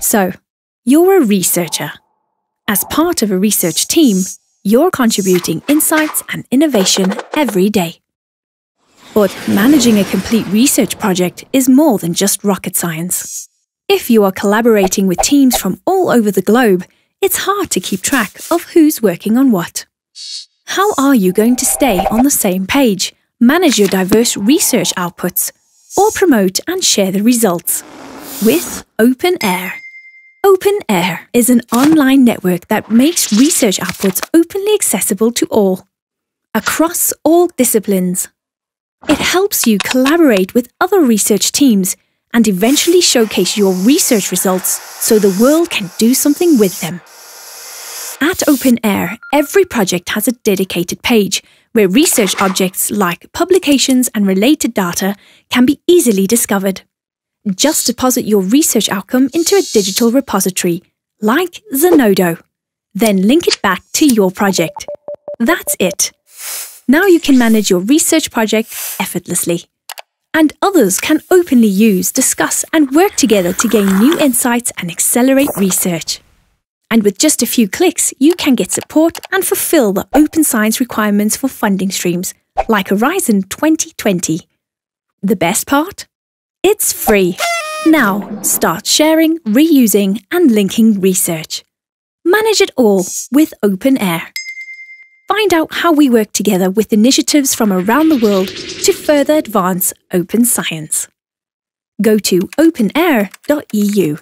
So, you're a researcher. As part of a research team, you're contributing insights and innovation every day. But managing a complete research project is more than just rocket science. If you are collaborating with teams from all over the globe, it's hard to keep track of who's working on what. How are you going to stay on the same page, manage your diverse research outputs, or promote and share the results? With OpenAIRE. OpenAIRE is an online network that makes research outputs openly accessible to all, across all disciplines. It helps you collaborate with other research teams and eventually showcase your research results so the world can do something with them. At OpenAIRE, every project has a dedicated page where research objects like publications and related data can be easily discovered. Just deposit your research outcome into a digital repository, like Zenodo. Then link it back to your project. That's it. Now you can manage your research project effortlessly. And others can openly use, discuss, and work together to gain new insights and accelerate research. And with just a few clicks, you can get support and fulfill the open science requirements for funding streams, like Horizon 2020. The best part? It's free. Now, start sharing, reusing, and linking research. Manage it all with OpenAIRE. Find out how we work together with initiatives from around the world to further advance open science. Go to openaire.eu.